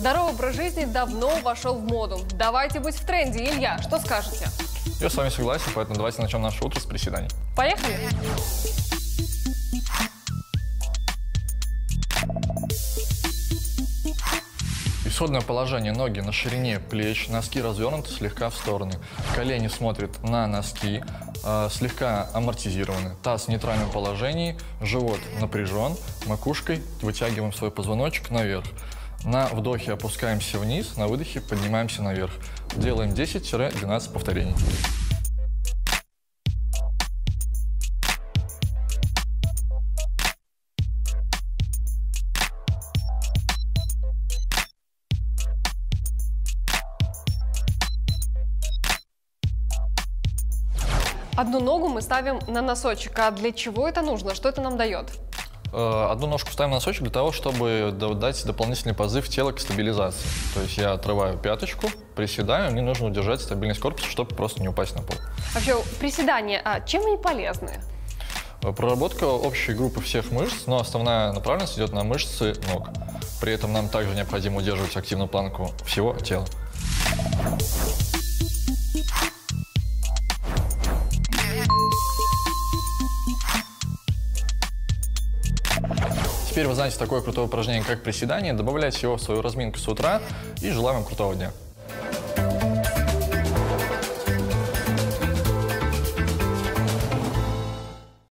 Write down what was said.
Здоровый образ жизни давно вошел в моду. Давайте быть в тренде. Илья, что скажете? Я с вами согласен, поэтому давайте начнем наше утро с приседаний. Поехали! Исходное положение ноги на ширине плеч, носки развернуты слегка в стороны, колени смотрят на носки, э, слегка амортизированы, таз в нейтральном положении, живот напряжен, макушкой вытягиваем свой позвоночек наверх. На вдохе опускаемся вниз, на выдохе поднимаемся наверх. Делаем 10-12 повторений. Одну ногу мы ставим на носочек. А для чего это нужно? Что это нам дает? Э, одну ножку ставим на носочек для того, чтобы дать дополнительный позыв тела к стабилизации. То есть я отрываю пяточку, приседаю, мне нужно удержать стабильность корпуса, чтобы просто не упасть на пол. Вообще, приседания, а чем они полезны? Э, проработка общей группы всех мышц, но основная направленность идет на мышцы ног. При этом нам также необходимо удерживать активную планку всего тела. Теперь вы знаете такое крутое упражнение, как приседание. Добавляйте его в свою разминку с утра и желаю вам крутого дня.